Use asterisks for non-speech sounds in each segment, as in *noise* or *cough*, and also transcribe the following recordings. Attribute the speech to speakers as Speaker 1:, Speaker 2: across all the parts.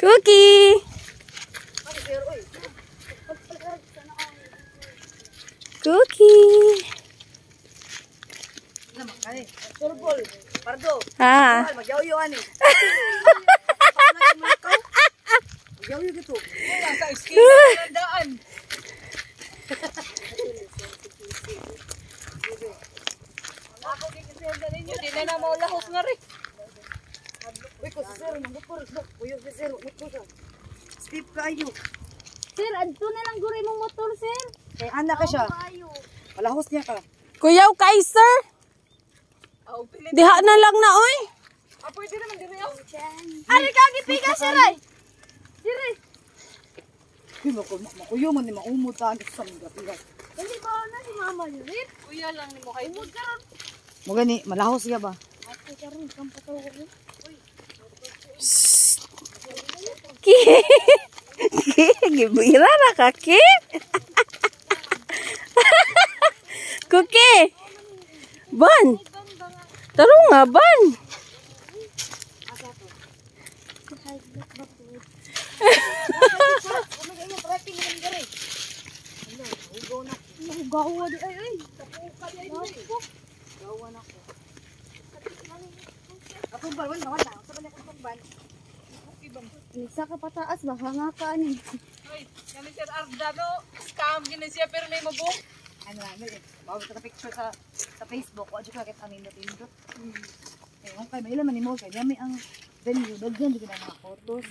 Speaker 1: Cookie! Cookie!
Speaker 2: Kani, turbol, pardo.
Speaker 1: Ha?
Speaker 2: Magyaw-yaw ani. Magyaw-yaw gitu. Wala sa skin daan. Ako di kasi ang galing yun. Di na na maulahos nga rin. Uy, ko si Sir, nangupor. Uy, si Sir, nangupor ka. Steve kayo.
Speaker 3: Sir, adto na lang guri mong motor, sir.
Speaker 2: Kay anak ka siya. Malahos niya ka.
Speaker 1: Kuyaw Kaiser! Diha na lang na, oy!
Speaker 2: Ah, pwede naman din yun.
Speaker 3: Ari ka gipiga, sir ay. Sir, ay.
Speaker 2: Uy, makuyo man ni maumutan. Sa mga gapigas.
Speaker 3: Hindi ba na si mama yun, sir?
Speaker 2: Kuya lang ni mo kayo. Mo gani, malahos siya ba?
Speaker 3: Ate karon kang pataw ko.
Speaker 1: Ki! Gibira na ka, Ki! Cookie! Ban! Taro nga, ban!
Speaker 3: Gawa di ay ay.
Speaker 2: Akong balwan, bawal na. Sa balik akong ban.
Speaker 3: Isa ka pataas ba hanga ka ani.
Speaker 4: Uy, kami Sir Ardano, scam gina siya pero may mabu.
Speaker 2: Ano na, ano eh. Ka na picture sa sa Facebook. Wadyo ka kita nindot indot. Eh, kung kay maila man ni mo kay dami ang venue. Daghan di na mga photos.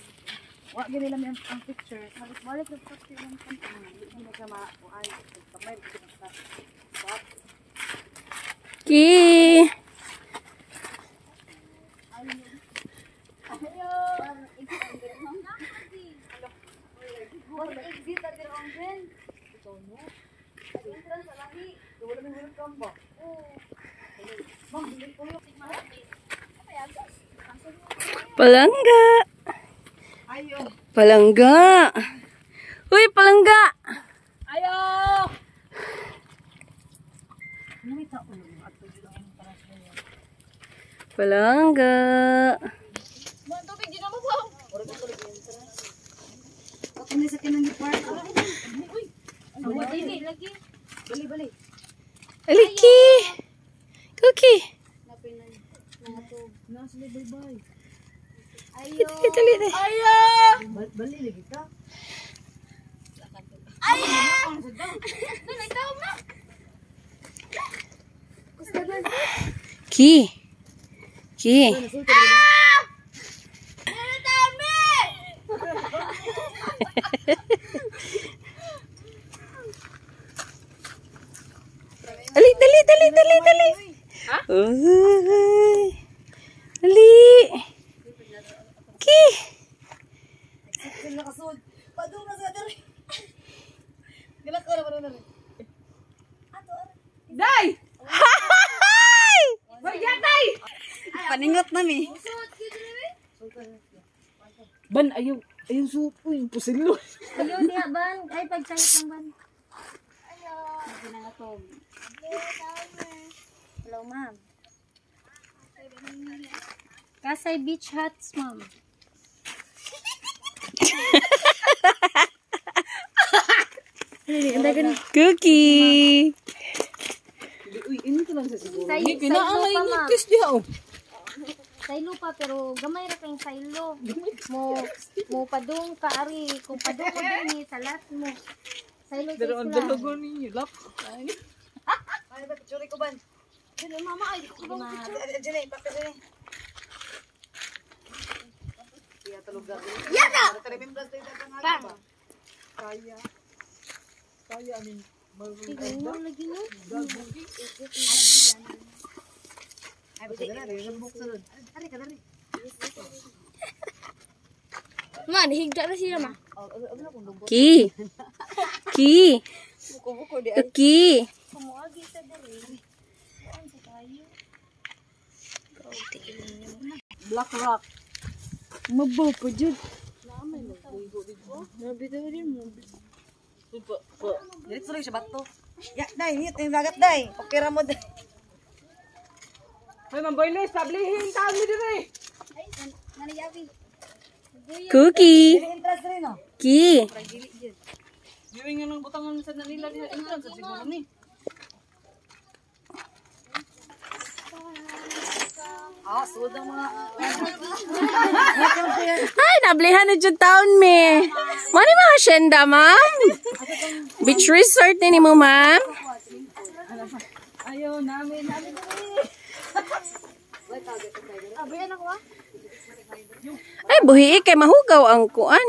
Speaker 2: Wa gani lang ang, ang picture. Balik balik sa picture lang kan. Hindi na siya maakuan. Kamay na sa.
Speaker 1: Ki! Palangga!
Speaker 2: Ayo.
Speaker 1: Palangga! Uy, palangga!
Speaker 4: Ayo!
Speaker 2: Ano.
Speaker 1: Palangga!
Speaker 2: Ako na sa kinang park.
Speaker 3: Awa ini lagi.
Speaker 2: Bali bali.
Speaker 1: Aliki! Cookie!
Speaker 2: Nasa bye bye.
Speaker 3: Ayo.
Speaker 1: Ito, ito, ito.
Speaker 4: Ayo!
Speaker 2: Bal- Bali lagi ka.
Speaker 3: Dun ikaw ma.
Speaker 1: Ki! Ki! *laughs* Dali, dali, dali, dali, dali. Uy. Dali. Ki.
Speaker 2: Sila nakasud. Padung na sa diri. Gila ko na ba na.
Speaker 4: Day!
Speaker 1: Hi!
Speaker 4: Magyatay!
Speaker 2: Paningot na mi.
Speaker 4: Ban, ayaw, ayaw supo yung pusilo.
Speaker 3: Ayo diha ban. Ay pagtayot lang ban. Ginangatog. Hello ma'am. Kasay Beach Huts, ma'am.
Speaker 1: Cookie.
Speaker 2: Uy, ini ko lang sa siguro.
Speaker 3: Say,
Speaker 4: Hindi, kinaalay
Speaker 3: pa,
Speaker 4: ni
Speaker 3: ma'am.
Speaker 4: Kiss diha oh.
Speaker 3: Saylo pa, pero gamay ra kayong saylo. Mo, mo padung ka, ari. Kung padung mo din, salat mo. Saylo
Speaker 4: Pero ang
Speaker 3: sa isla.
Speaker 4: dalago ninyo, lap.
Speaker 2: Ano ba picture ko ban? Dili mama ay ko ba picture? Dili, bakit dili? Kaya talugar. Yana. Para remember tayo sa pangalan ba? Kaya. Kaya amin.
Speaker 3: Sige, mo lagi no.
Speaker 2: Ay, ba dili? Remember sa ron. Ari ka dari.
Speaker 3: Ma, nihigda na siya, ma.
Speaker 2: Oh, ano kung lubot?
Speaker 1: Ki. *laughs* Ki.
Speaker 2: Buko-buko di
Speaker 1: Ki.
Speaker 3: Kumuagi sa dali.
Speaker 2: Black Rock. Mabaw pa dyan. Nabitaw din mo. Diretso lang siya bato. Ya, dai, hit yung dagat dai. Pakira mo dai.
Speaker 4: Hoy, mamboy na, establihin, tawag mo dire.
Speaker 3: Ay, nanayabi.
Speaker 1: Cookie.
Speaker 2: Interest rin, no?
Speaker 1: Ki.
Speaker 4: Viewing nga ng butangan sa nila nila entrance siguro ni.
Speaker 2: Ah, sud ang mga...
Speaker 1: Ay, nablihan na dyan taon me. Mani mga asyenda, ma'am? Beach resort ni mo, ma'am?
Speaker 2: Ayaw namin, namin.
Speaker 1: Ay, buhi kay mahugaw ang kuan.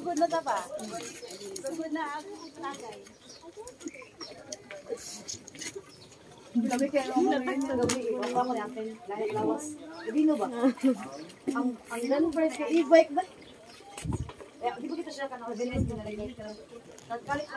Speaker 2: good na ako tagay. Gabi kaya ako ngayon sa gabi. Ikaw ako natin. Lahit lawas. Gabi no ba? Ang ang price ka e-bike ba? Eh, di ba kita siya ka na-organize na lang. Nagkalit ka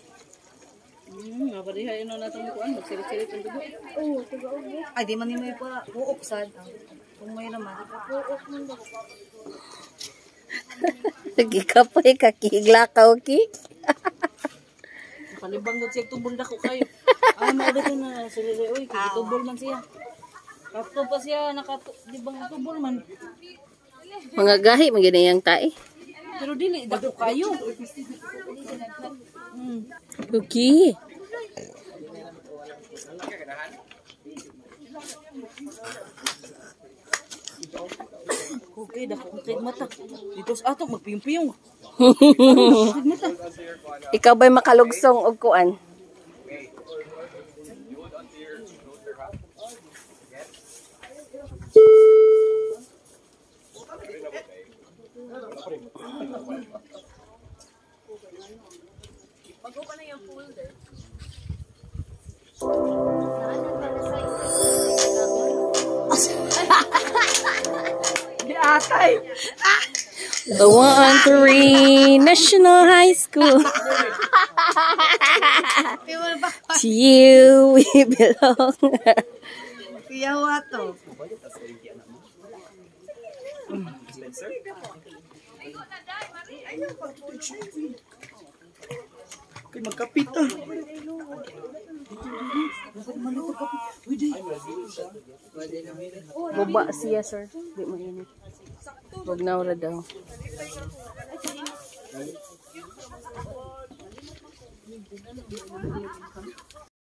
Speaker 4: Hmm, mabarihay no natong kuan magsirit-sirit ang dugo.
Speaker 2: Ay, di man ni may pa buok sad. Kung may naman. *laughs*
Speaker 1: Gikapoy ka kiglakaw ki.
Speaker 4: Palibang gud siya tubol dako kayo. Ay mo dito na sila oy kitubol man siya. Kapto pa siya bang tubol man.
Speaker 1: Mga gahi, maginayang tae.
Speaker 4: Pero dili dako kayo.
Speaker 1: Cookie.
Speaker 4: Okay, dako kay mata. Dito sa ato magpiyong-piyong. *laughs*
Speaker 1: Ikaw ba'y makalugsong og kuan? Mag-open na yung folder. The one three National High School. *laughs* to you we belong. *laughs*
Speaker 5: Spencer? Magkapit ah.
Speaker 1: Boba siya, sir. Di mainit. Huwag na daw.